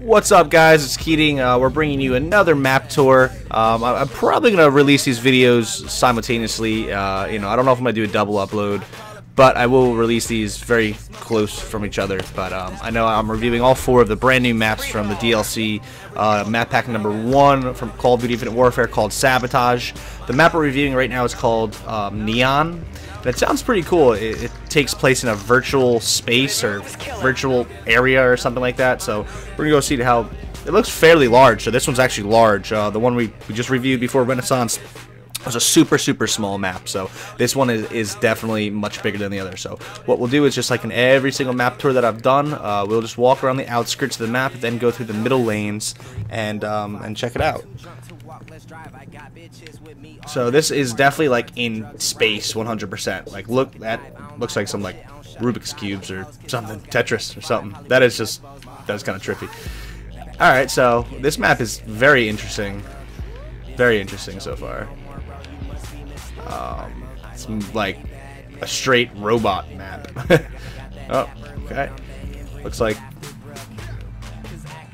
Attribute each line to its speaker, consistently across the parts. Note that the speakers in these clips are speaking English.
Speaker 1: What's up guys, it's Keating. Uh, we're bringing you another map tour. Um, I- I'm probably going to release these videos simultaneously. Uh, you know, I don't know if I'm going to do a double upload, but I will release these very close from each other. But um, I know I'm reviewing all four of the brand new maps from the DLC. Uh, map pack number one from Call of Duty Infinite Warfare called Sabotage. The map we're reviewing right now is called um, Neon. It sounds pretty cool. It, it, takes place in a virtual space or virtual area or something like that. So we're gonna go see how it looks fairly large. So this one's actually large. Uh, the one we, we just reviewed before Renaissance was a super super small map. So this one is, is definitely much bigger than the other. So what we'll do is just like in every single map tour that I've done, uh, we'll just walk around the outskirts of the map, then go through the middle lanes and um, and check it out. So this is definitely like in space 100%. Like look that looks like some like Rubik's cubes or something, Tetris or something. That is just that is kind of trippy. All right, so this map is very interesting. Very interesting so far. Um, it's like a straight robot map. oh, okay. Looks like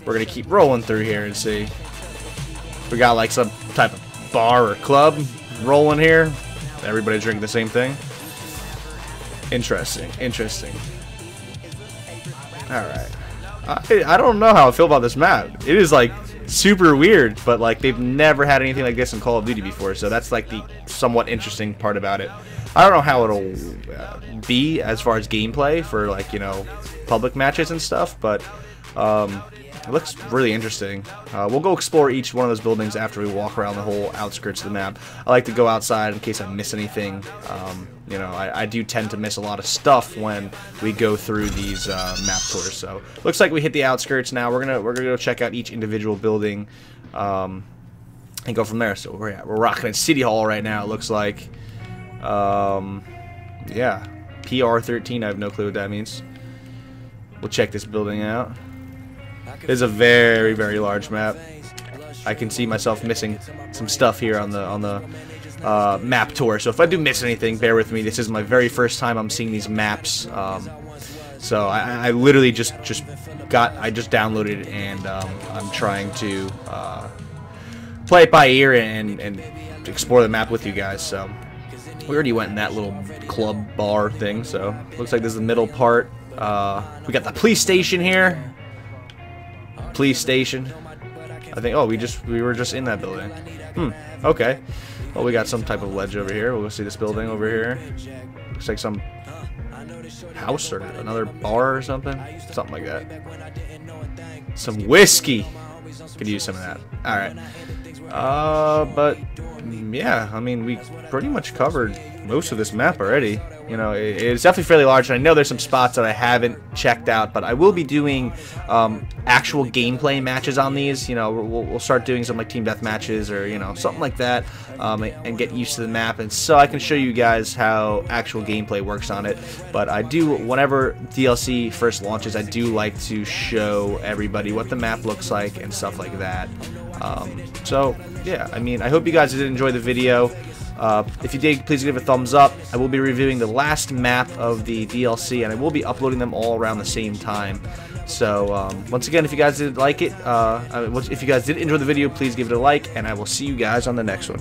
Speaker 1: we're gonna keep rolling through here and see. We got like some type of bar or club rolling here. Everybody drinking the same thing. Interesting, interesting. Alright. I, I don't know how I feel about this map. It is like super weird, but like they've never had anything like this in Call of Duty before, so that's like the somewhat interesting part about it. I don't know how it'll uh, be as far as gameplay for like, you know, public matches and stuff, but um, it looks really interesting. Uh, we'll go explore each one of those buildings after we walk around the whole outskirts of the map. I like to go outside in case I miss anything. Um, you know, I, I, do tend to miss a lot of stuff when we go through these uh, map tours. So looks like we hit the outskirts now. We're gonna we're gonna go check out each individual building um, and go from there. So we're at, we're rocking at City Hall right now. It looks like. Um, yeah, PR13. I have no clue what that means. We'll check this building out. It's a very, very large map. I can see myself missing some stuff here on the on the uh, map tour. So if I do miss anything, bear with me. This is my very first time I'm seeing these maps. Um, so I, I, literally just just got I just downloaded it and um, I'm trying to uh, play it by ear and and explore the map with you guys. So we already went in that little club bar thing. So looks like this is the middle part. Uh, we got the police station here police station. I think, oh, we just, we were just in that building. Hmm, okay. Well, we got some type of ledge over here. We'll see this building over here. Looks like some house or another bar or something. Something like that. Some whiskey. Could use some of that. Alright. Uh, but, yeah, I mean, we pretty much covered most of this map already. You know, it's definitely fairly large, and I know there's some spots that I haven't checked out, but I will be doing um, actual gameplay matches on these. You know, we'll, we'll, start doing some like team death matches or you know something like that, um, and get used to the map, and so I can show you guys how actual gameplay works on it. But I do, whenever DLC first launches, I do like to show everybody what the map looks like and stuff like that. Um, so yeah, I mean, I hope you guys did enjoy the video. Uh, if you did, please give a thumbs up. I will be reviewing the last map of the DLC, and I will be uploading them all around the same time. So, um, once again, if you guys did like it, uh, if you guys did enjoy the video, please give it a like, and I will see you guys on the next one.